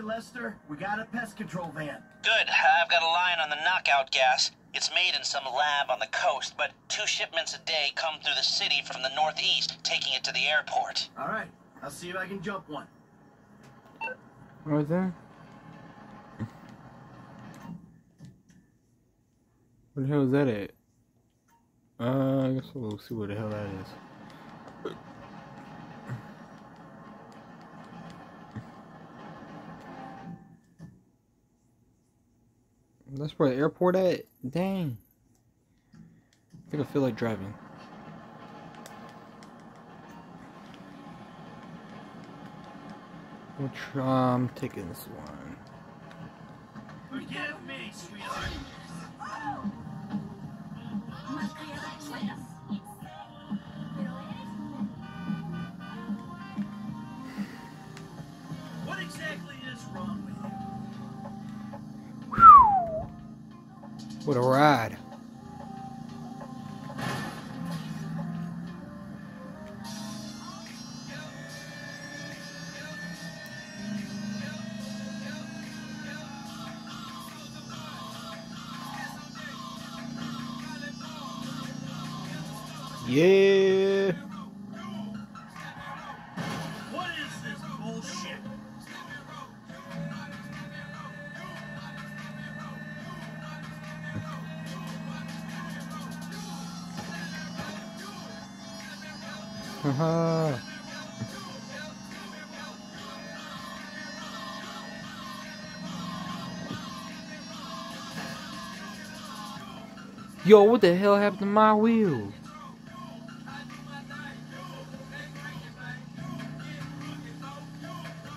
right, Lester. We got a pest control van. Good. I've got a line on the knockout gas. It's made in some lab on the coast, but two shipments a day come through the city from the northeast, taking it to the airport. All right. I'll see if I can jump one. Right there. Where the hell is that at? Uh, I guess we'll see where the hell that is. That's where the airport at? Dang. I think I feel like driving. Which, uh, I'm taking this one. Forgive me, sweetheart. Yo, what the hell happened to my wheel?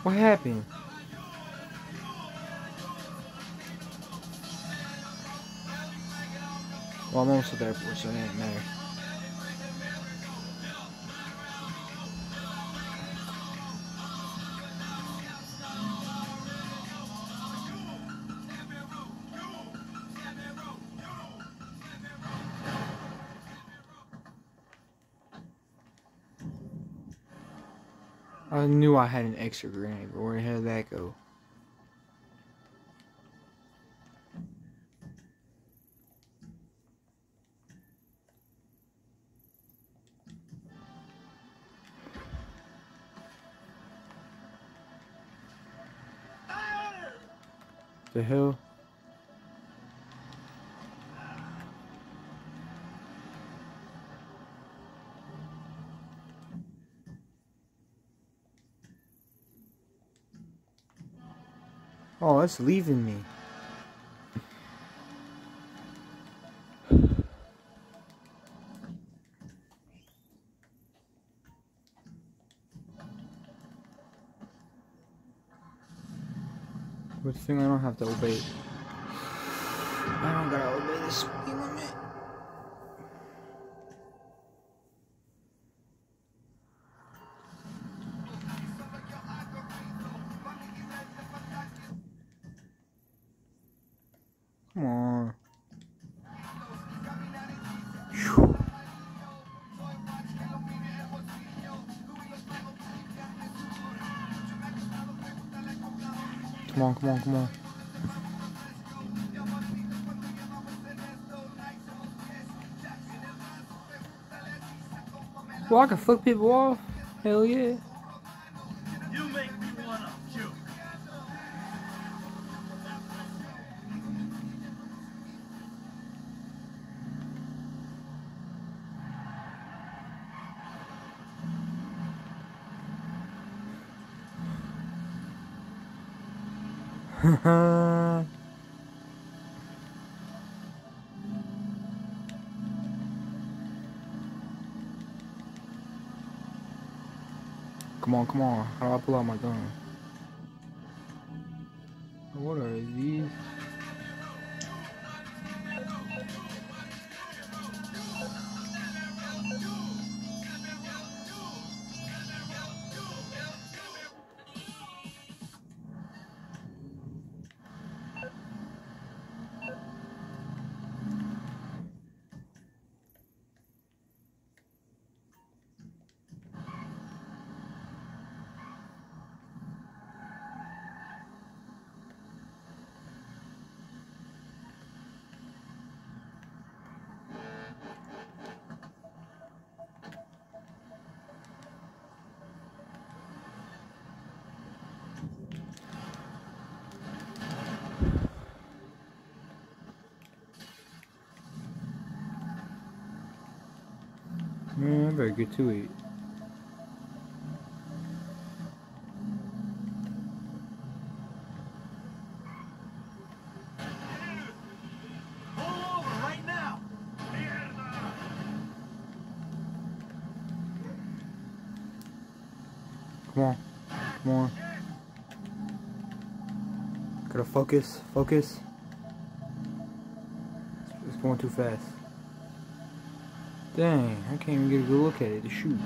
What happened? Well, I'm almost at the airport, so it ain't matter. I knew I had an extra grenade, but where the hell did that go? The hell? Oh, it's leaving me. Good thing I don't have to obey. I don't gotta obey this speed limit. Come on, come on. Well, I can flip people off. Hell yeah. come on, come on. How do I pull out my gun? What are these? Better get to it. Pull over. Come on. Come on. Gotta focus. Focus. It's going too fast. Dang, I can't even get a good look at it to shoot.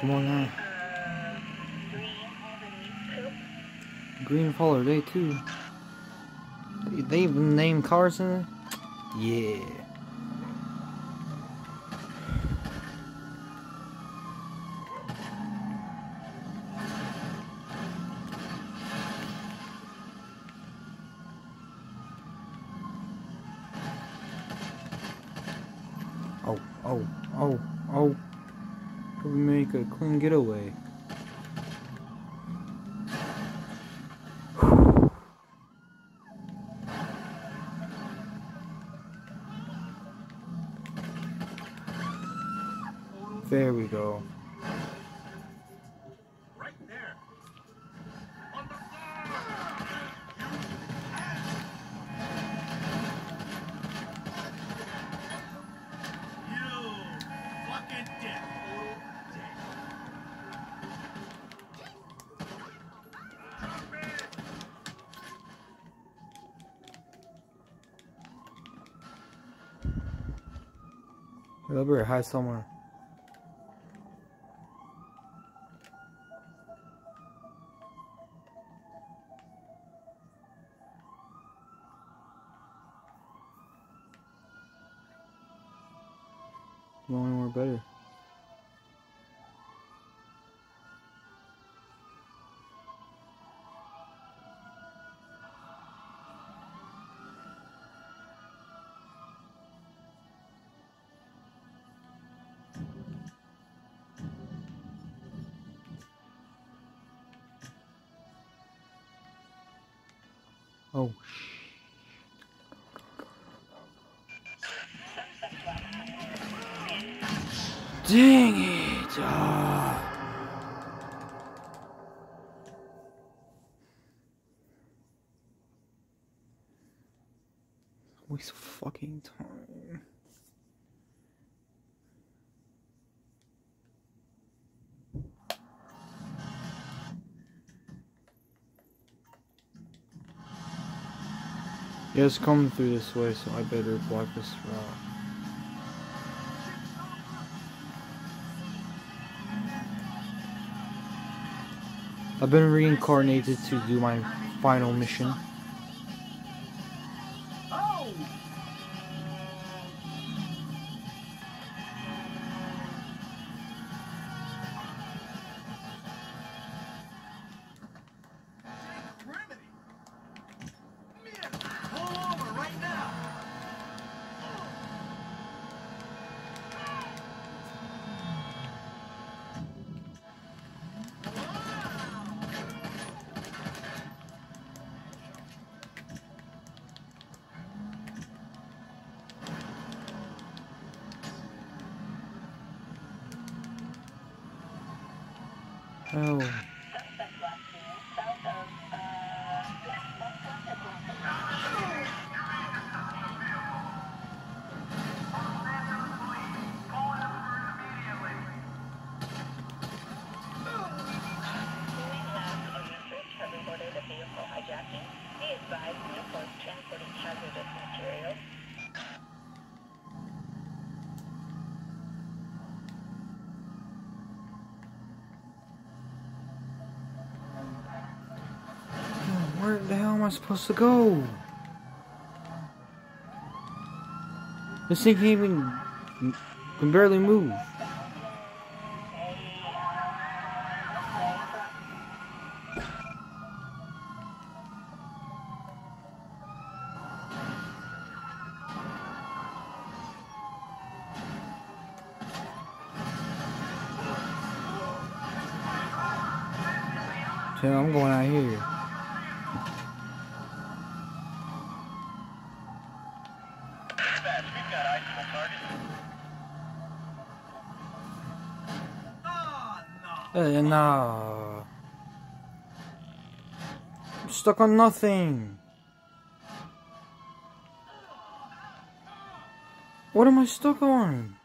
Come on now. Green Fall Day too. They, they even name cars in it? Yeah. Oh, oh, oh, a getaway? Better hide somewhere. No anywhere better. Oh, Dang it! Ah. Yeah, it's coming through this way, so I better block this route. I've been reincarnated to do my final mission. Supposed to go? This thing can't even can barely move. No. Uh. I'm stuck on nothing. What am I stuck on?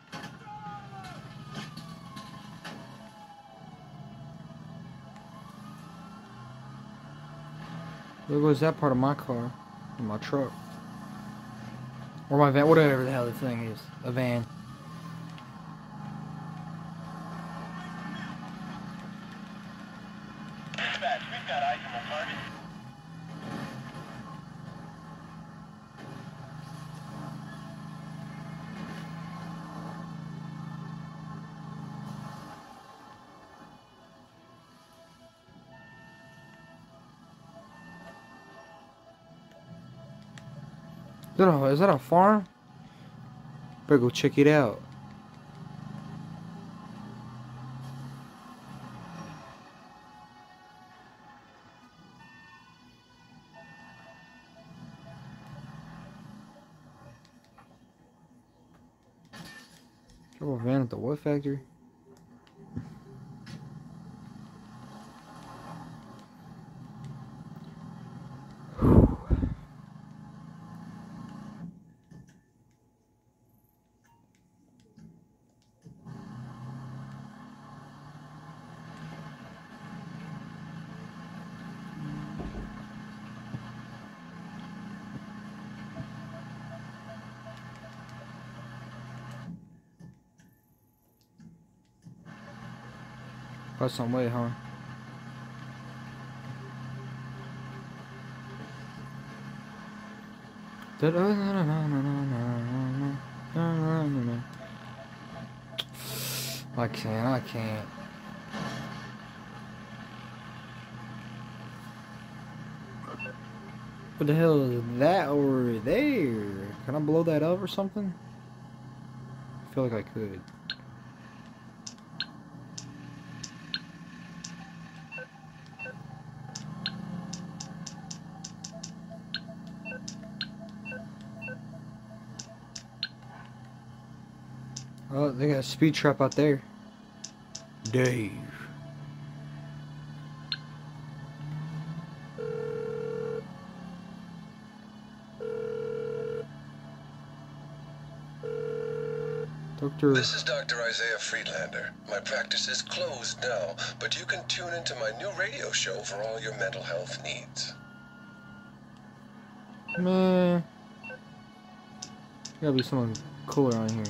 There goes that part of my car, my truck, or my van, whatever the hell the thing is, a van. That a, is that a farm? Better go check it out. A van at the what factory? Some way, huh? I can't, I can't. What the hell is that over there? Can I blow that up or something? I feel like I could. Oh, they got a speed trap out there. Dave. Doctor. This is Dr. Isiah Friedlander. My practice is closed now, but you can tune into my new radio show for all your mental health needs. Man. Gotta be someone cooler on here.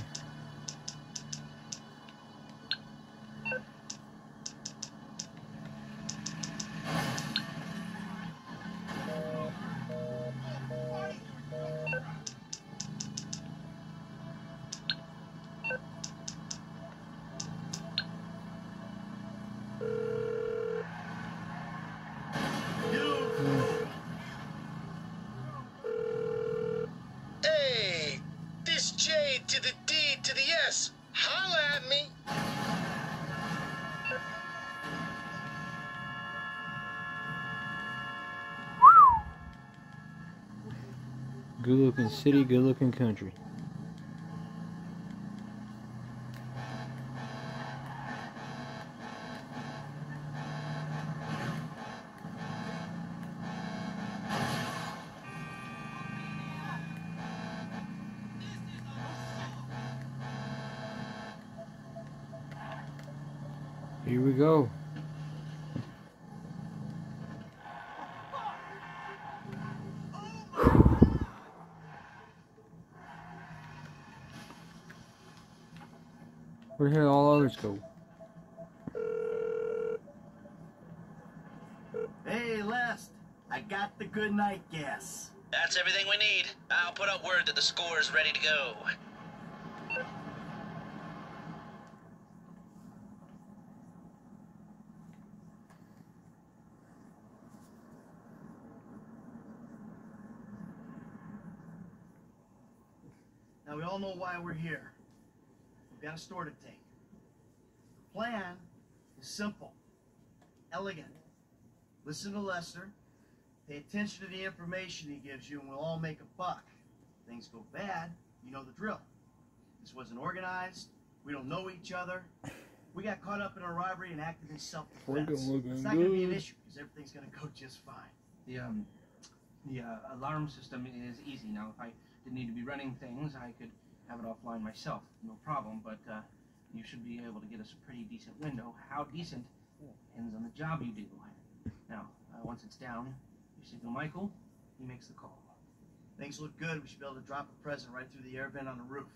Good looking city, good looking country. Where did all others go? Hey, Les. I got the good night gas. That's everything we need. I'll put up word that the score is ready to go. Now we all know why we're here. We've got a store to take. The plan is simple, elegant. Listen to Lester, pay attention to the information he gives you, and we'll all make a buck. If things go bad, you know the drill. This wasn't organized. We don't know each other. We got caught up in a robbery and acted in self-defense. It's not going to be an issue because everything's going to go just fine. The um, the uh, alarm system is easy now. If I didn't need to be running things, I could have it offline myself, no problem. But uh, you should be able to get us a pretty decent window. How decent depends on the job you do. Now, uh, once it's down, you signal Michael. He makes the call. Things look good. We should be able to drop a present right through the air vent on the roof.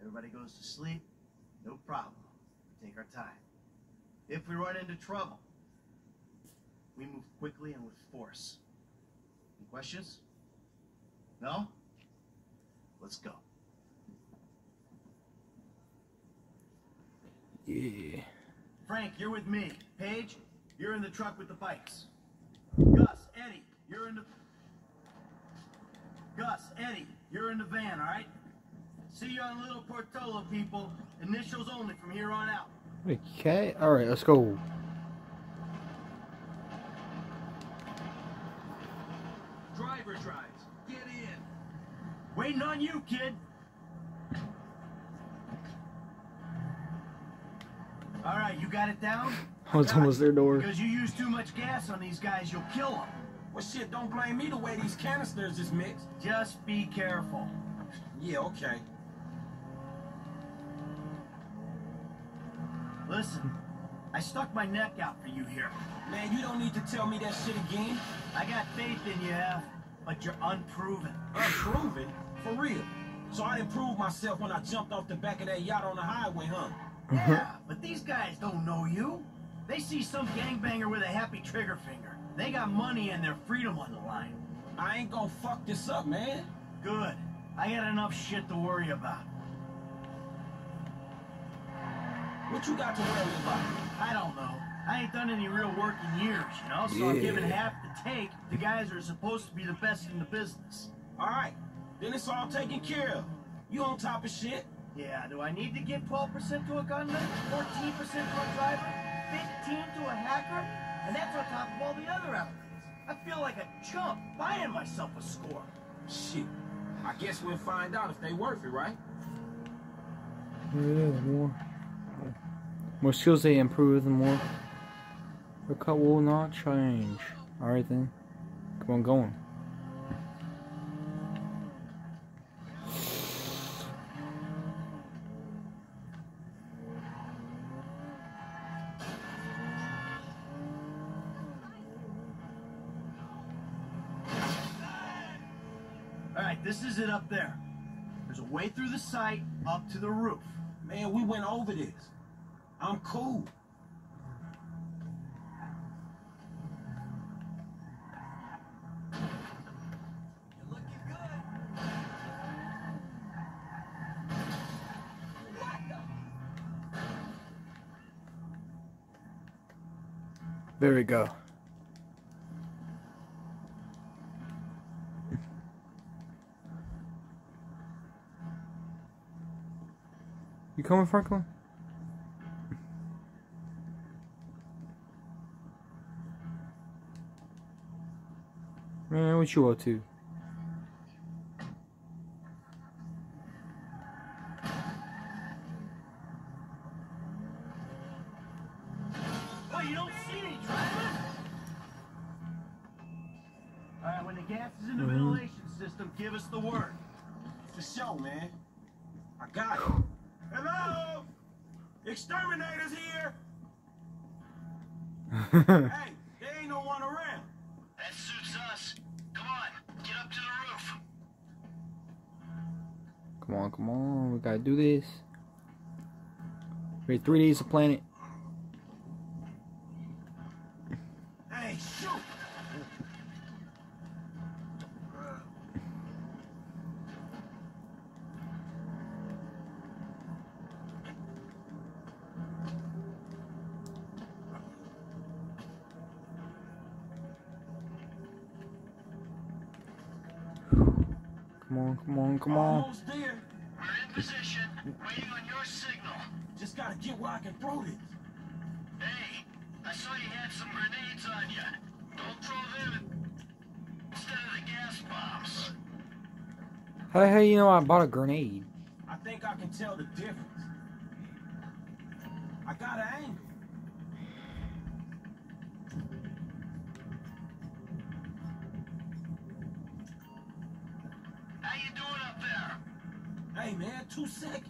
Everybody goes to sleep. No problem. We take our time. If we run into trouble, we move quickly and with force. Any questions? No? Let's go. Yeah. Frank, you're with me. Paige, you're in the truck with the bikes. Gus, Eddie, you're in the. Gus, Eddie, you're in the van, all right? See you on Little Portola, people. Initials only from here on out. Okay. All right. Let's go. Driver drives. Get in. Waiting on you, kid. All right, you got it down? I was almost their door. Because you use too much gas on these guys, you'll kill them. Well, shit, don't blame me the way these canisters is mixed. Just be careful. Yeah, okay. Listen, I stuck my neck out for you here. Man, you don't need to tell me that shit again. I got faith in you, F, but you're unproven. Unproven? For real. So I didn't prove myself when I jumped off the back of that yacht on the highway, huh? Yeah, mm-hmm. but these guys don't know you. They see some gangbanger with a happy trigger finger. They got money and their freedom on the line. I ain't gonna fuck this up, man. Good. I got enough shit to worry about. What you got to worry about? I don't know. I ain't done any real work in years, you know, so I'm giving half the take the guys are supposed to be the best in the business. All right, then it's all taken care of. You on top of shit? Yeah, do I need to give 12% to a gunman, 14% to a driver, 15 to a hacker? And that's on top of all the other elements. I feel like a chump buying myself a score. Shit. I guess we'll find out if they worth it, right? Yeah, more. More skills they improve, the more. The cut will not change. Alright then. Come on, going. All right, this is it up there. There's a way through the site up to the roof. Man, we went over this. I'm cool. There we go. You coming, Franklin? Man, what you up to? Hey, there ain't no one around. That suits us. Come on, get up to the roof. come on, come on. We gotta do this. Wait, three days to plan it. Hey, shoot! On, come on, come on. Almost there. We're in position, waiting on your signal. Just gotta get where I can throw this. Hey, I saw you had some grenades on you. Don't throw them instead of the gas bombs. How the hell you know I bought a grenade? I think I can tell the difference. I got an angle. Two seconds.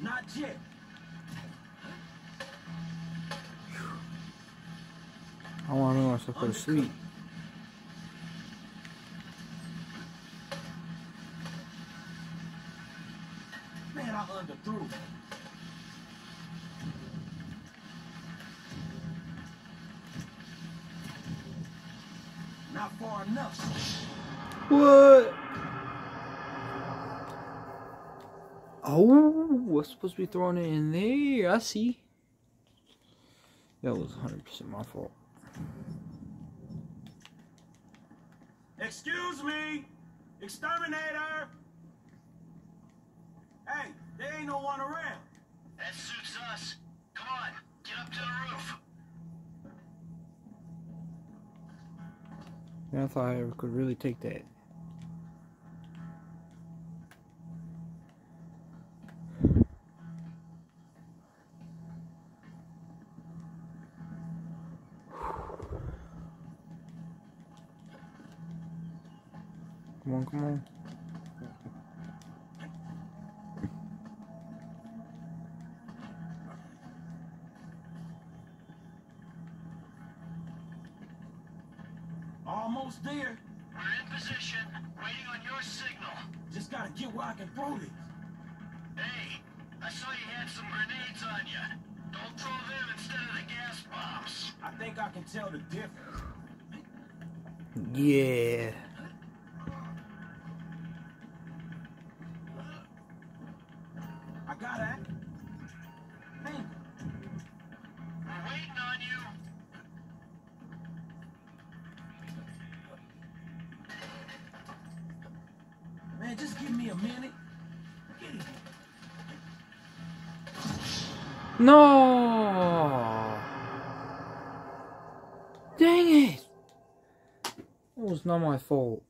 Not yet. I want to myself go to sleep. Supposed to be throwing it in there? I see. That was 100% my fault. Excuse me, exterminator. Hey, there ain't no one around. That suits us. Come on, get up to the roof. Yeah, I thought I could really take that. Come man, just give me a minute. No! Dang it! It was not my fault.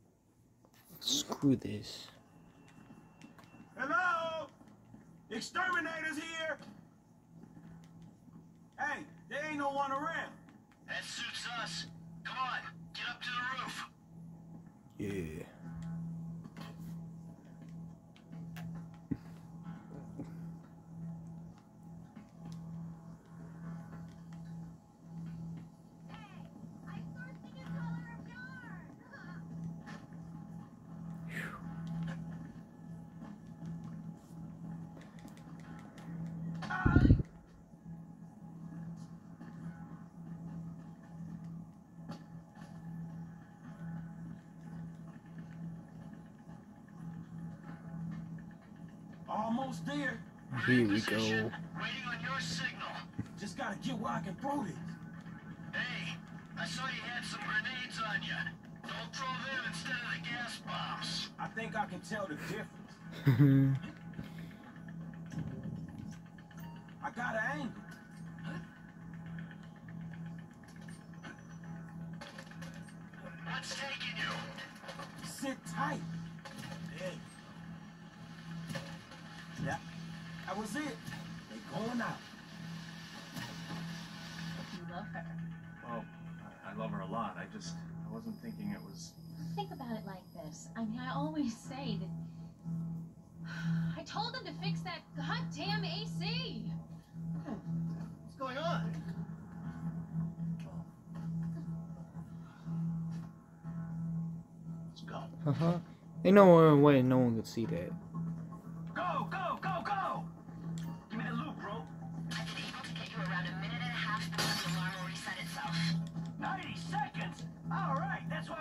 Screw this. Hello? Exterminators here. Hey, there ain't no one around. That suits us. Come on, get up to the roof. Yeah. Almost there. Here we go. Waiting on your signal. Just gotta get where I can throw this. Hey, I saw you had some grenades on you. Don't throw them instead of the gas bombs. I think I can tell the difference. I got an angle. What's taking you? Sit tight. was it. They going out. You love her. Oh, I love her a lot. I just, I wasn't thinking it was... Think about it like this. I mean, I always say that... I told them to fix that goddamn AC! What's going on? Let's go. Uh-huh. Ain't no way no one could see that.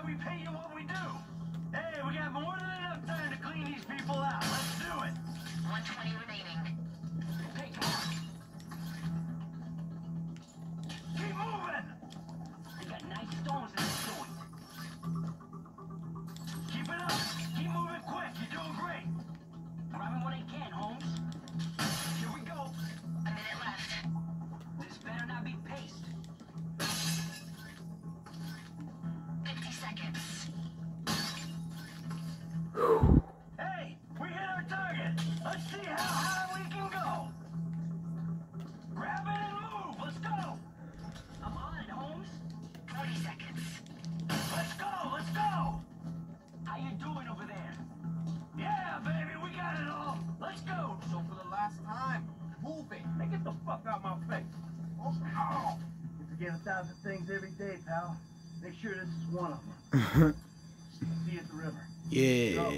we pay a thousand things every day, pal. Make sure this is one of them. See you at the river. Yeah. Go.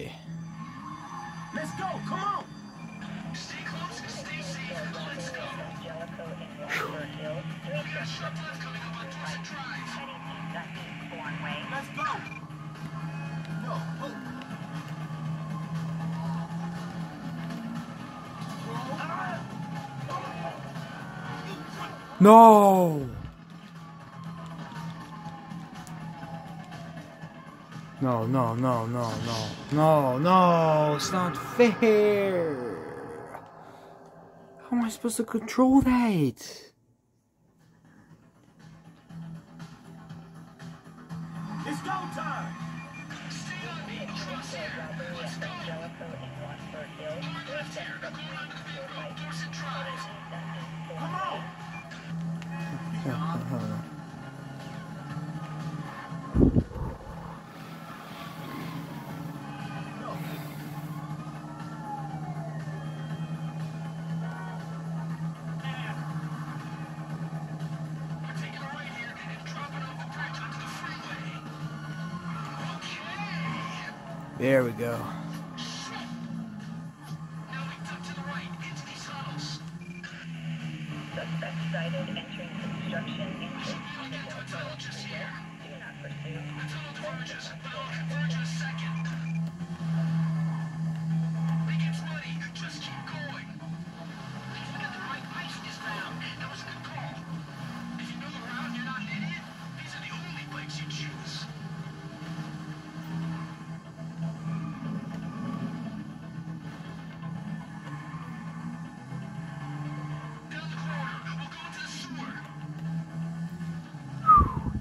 Let's go. Come on. Stay close. Stay safe. Let's go. Oh, yeah. Sharp left coming up on Dorset Drive. Let's go. No. Oh. No! No, no, no, no, no, no, no, it's not fair. How am I supposed to control that? There we go.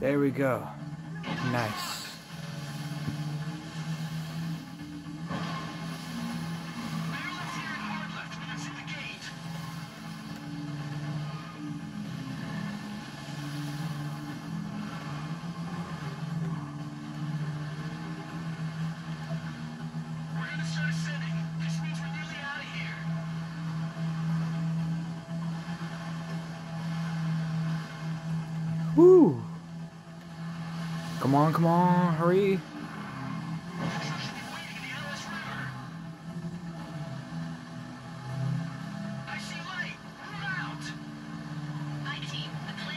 There we go. on, come on, hurry.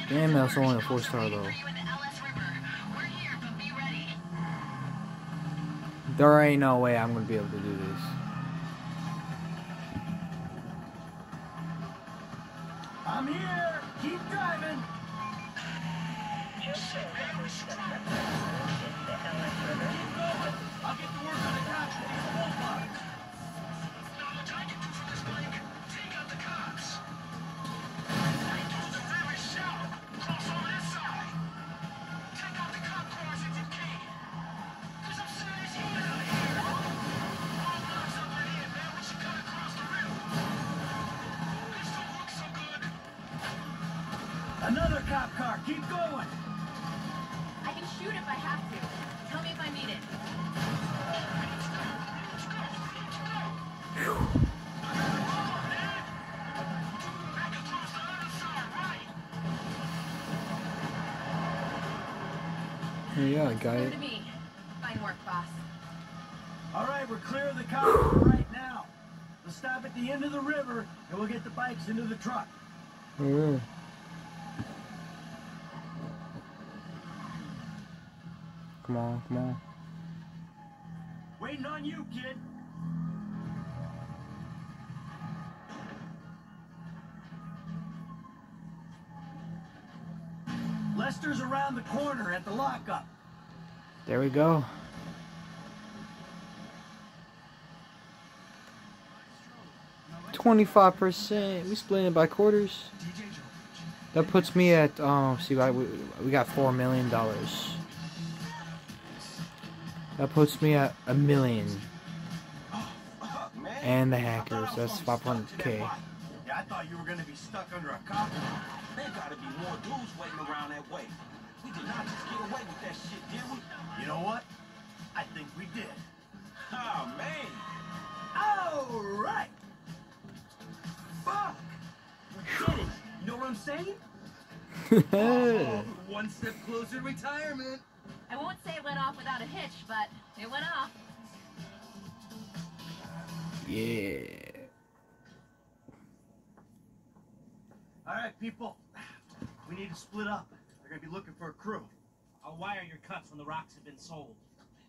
Damn, that's only a four star though. There ain't no way I'm gonna be able to do this. Keep going! I can shoot if I have to. Tell me if I need it. Yeah, I got it. Fine work, boss. All right, we're clear of the cop right now. Let's stop at the end of the river, and we'll get the bikes into the truck. Oh, yeah. Come on. Waiting on you, kid. Lester's around the corner at the lockup. There we go. Twenty-five percent. We split it by quarters. That puts me at oh, see, I, we, we got four million dollars. That puts me at a million. And the hackers, that's five hundred k. Yeah, I thought you were gonna be stuck under a cop. There gotta be more dudes waiting around that way. We did not just get away with that shit, did we? You know what? I think we did. Oh, man. All right. Fuck. We did it. You know what I'm saying? Oh, one step closer to retirement. I won't say it went off without a hitch, but it went off. yeah. All right, people. We need to split up. They're gonna be looking for a crew. I'll wire your cuts when the rocks have been sold.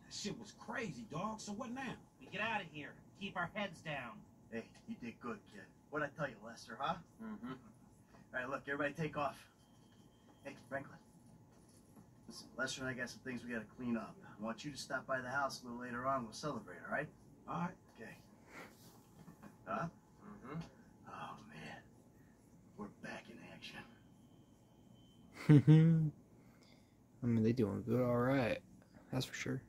That shit was crazy, dog. So what now? We get out of here. Keep our heads down. Hey, you did good, kid. What'd I tell you, Lester, huh? Mm-hmm. All right, look, everybody take off. Hey, Franklin. Listen, Lester and I got some things we gotta clean up. I want you to stop by the house a little later on. We'll celebrate, all right? All right. Okay. Huh? Mm-hmm. Oh, man. We're back in action. Mm-hmm. I mean, they doing good, all right. That's for sure.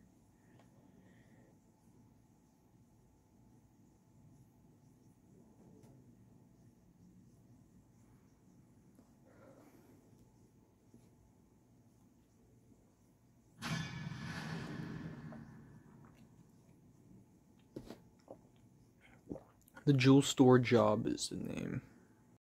The jewel store job is the name.